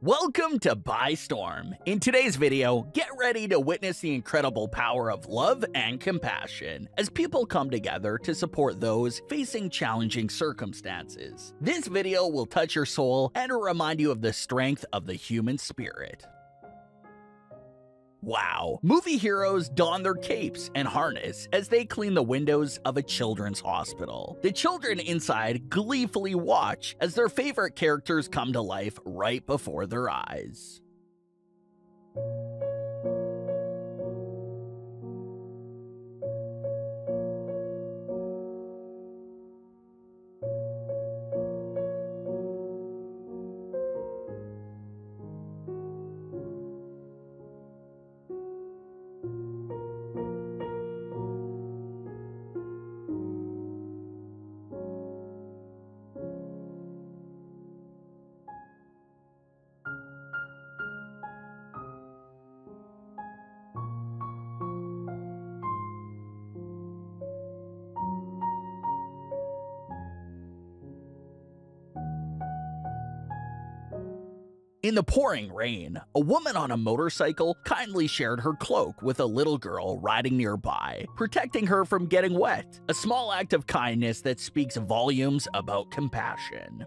Welcome to By Storm. In today's video, get ready to witness the incredible power of love and compassion as people come together to support those facing challenging circumstances. This video will touch your soul and remind you of the strength of the human spirit. Wow. Movie heroes don their capes and harness as they clean the windows of a children's hospital. The children inside gleefully watch as their favorite characters come to life right before their eyes. In the pouring rain, a woman on a motorcycle kindly shared her cloak with a little girl riding nearby, protecting her from getting wet. A small act of kindness that speaks volumes about compassion.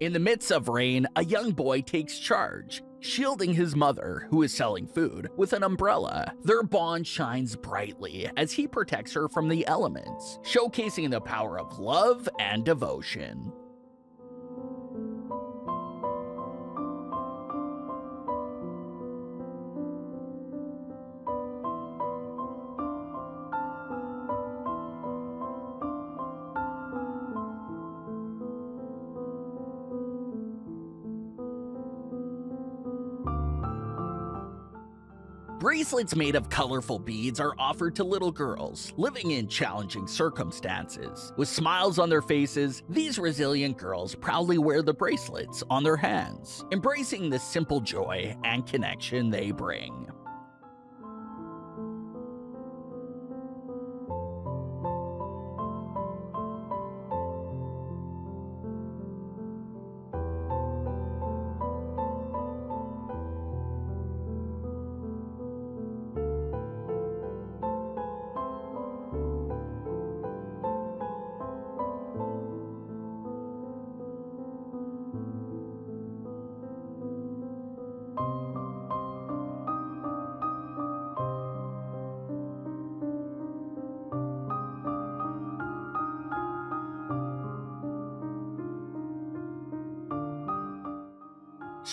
In the midst of rain, a young boy takes charge, shielding his mother, who is selling food, with an umbrella. Their bond shines brightly as he protects her from the elements, showcasing the power of love and devotion. Bracelets made of colorful beads are offered to little girls living in challenging circumstances. With smiles on their faces, these resilient girls proudly wear the bracelets on their hands, embracing the simple joy and connection they bring.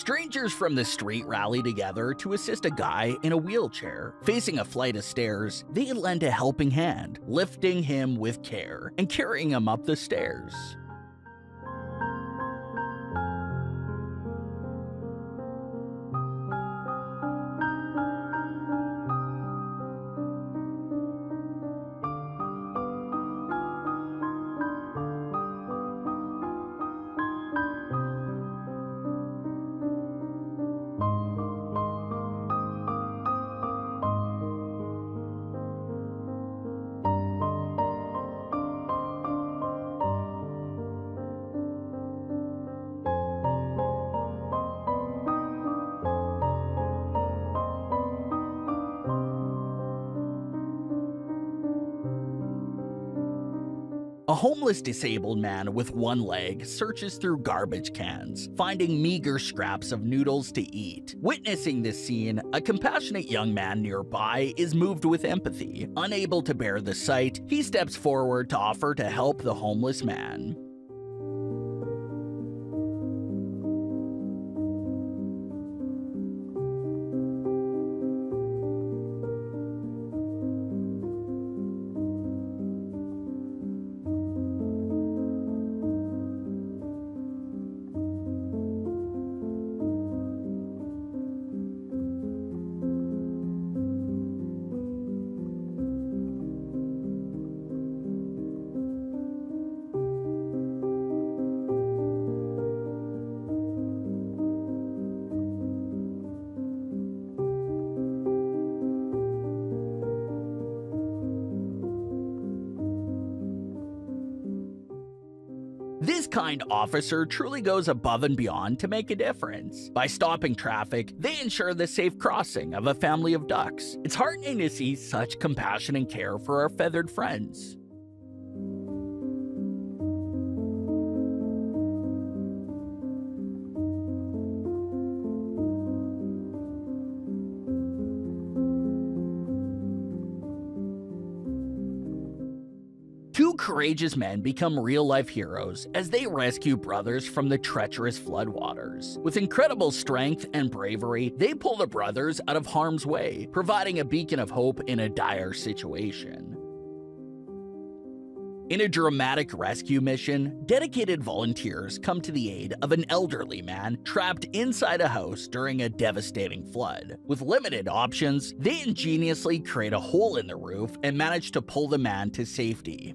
Strangers from the street rally together to assist a guy in a wheelchair. Facing a flight of stairs, they lend a helping hand, lifting him with care and carrying him up the stairs. A homeless disabled man with one leg searches through garbage cans, finding meager scraps of noodles to eat. Witnessing this scene, a compassionate young man nearby is moved with empathy. Unable to bear the sight, he steps forward to offer to help the homeless man. This kind officer truly goes above and beyond to make a difference. By stopping traffic, they ensure the safe crossing of a family of ducks. It's heartening to see such compassion and care for our feathered friends. Courageous men become real life heroes as they rescue brothers from the treacherous floodwaters. With incredible strength and bravery, they pull the brothers out of harm's way, providing a beacon of hope in a dire situation. In a dramatic rescue mission, dedicated volunteers come to the aid of an elderly man trapped inside a house during a devastating flood. With limited options, they ingeniously create a hole in the roof and manage to pull the man to safety.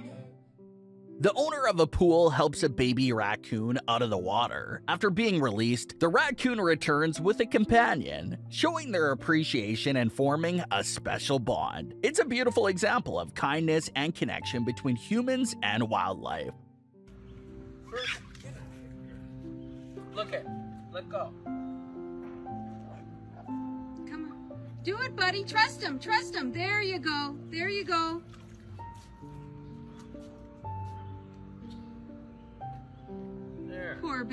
The owner of a pool helps a baby raccoon out of the water. After being released, the raccoon returns with a companion, showing their appreciation and forming a special bond. It's a beautiful example of kindness and connection between humans and wildlife. Look it. Let go. Come on. Do it, buddy. Trust him. Trust him. There you go. There you go.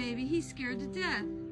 Baby. He's scared to death.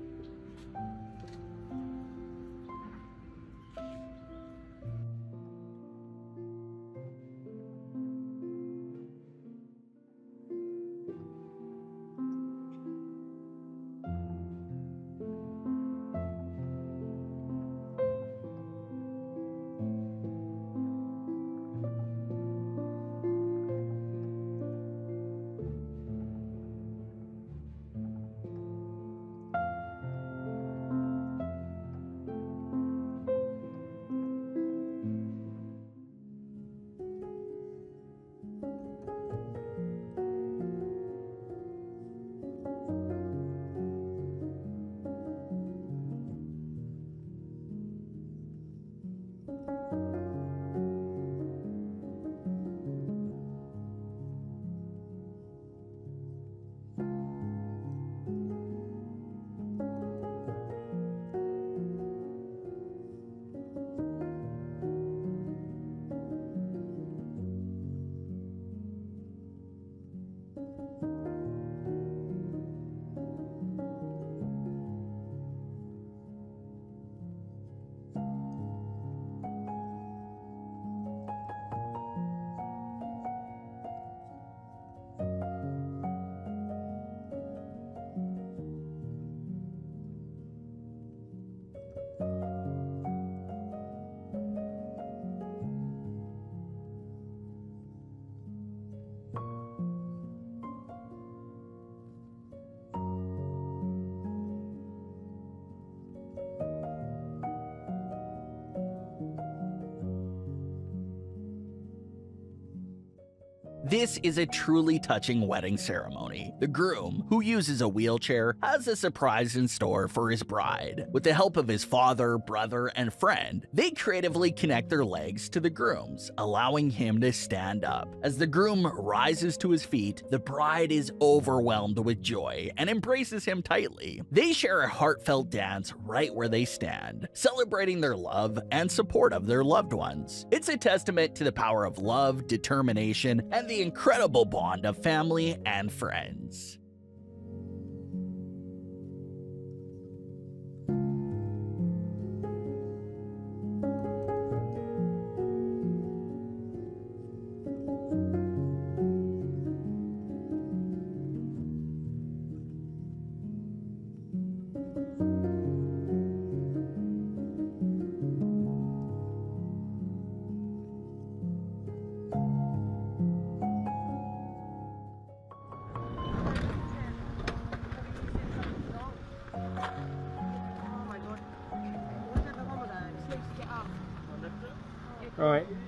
This is a truly touching wedding ceremony. The groom, who uses a wheelchair, has a surprise in store for his bride. With the help of his father, brother, and friend, they creatively connect their legs to the groom's, allowing him to stand up. As the groom rises to his feet, the bride is overwhelmed with joy and embraces him tightly. They share a heartfelt dance right where they stand, celebrating their love and support of their loved ones. It's a testament to the power of love, determination, and the incredible bond of family and friends.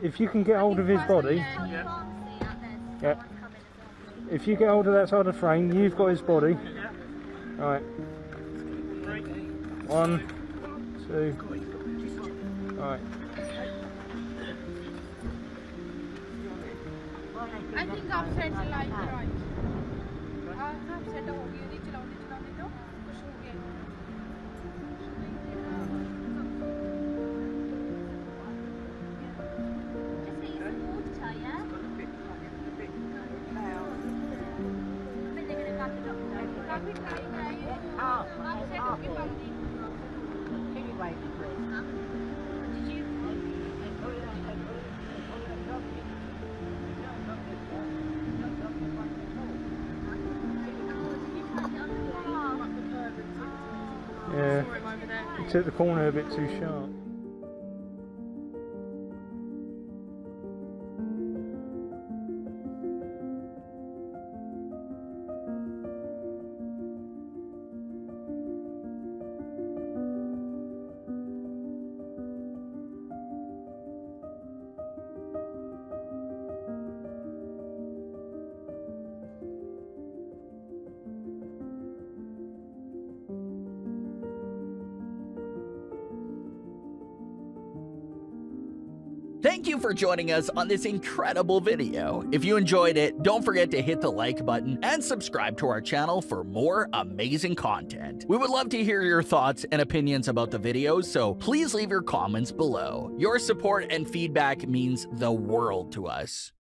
If you can get hold of his body, yeah. If you get hold of that side of the frame, you've got his body. Right. One, two. Right. I think upside the line right. Uh, upside Yeah. You took the corner a bit too sharp. Thank you for joining us on this incredible video. If you enjoyed it, don't forget to hit the like button and subscribe to our channel for more amazing content. We would love to hear your thoughts and opinions about the videos, so please leave your comments below. Your support and feedback means the world to us.